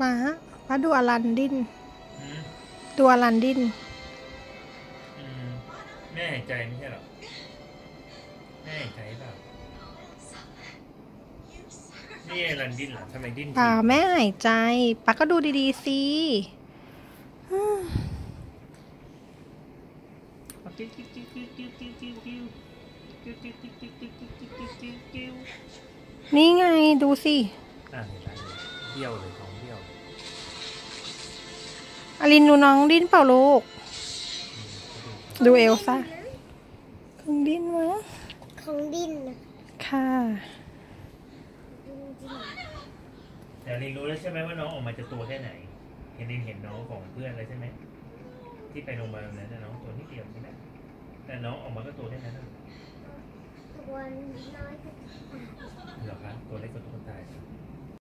มามาดูอลันดินอืมดูอลันดินอืมแม่หายใจไม่ใช่เหรอแม่หายใจเปล่านี่ไอ้รันดิ้นเหรอทำไมดิ้นเปล่าแม่หายใจปาก็ดูดีๆสิจิ้วจิ้วจิ้วจิ้วจิ้วจิ้วจิ้วจิ้วจิ้วจิ้วจิ้วจิ้วจิ้วจิ้วจิ้วจิ้วจิ้วนี่ไงดูสิอะ เห็นไหมเบี้ยวเลยท้องเบี้ยวอลินดูน้องดิ้นเปล่าลูกอืมดูเอลซ่าคงดิ้นวะของดินนะค่ะดินจริงแต่ลิงรู้แล้วใช่ไหมว่าน้องออกมาจะตัวแค่ไหน เห็นลิงเห็นน้องของเพื่อนเลยใช่ไหมที่ไปโรงพยาบาลวันนั้นน่ะน้องตัวนิดเดียวใช่ไหมแต่น้องออกมาก็ตัวแค่นั้นน่ะตัวน้อยก็เหรอคะตัวเล็กกว่าตุ๊กตา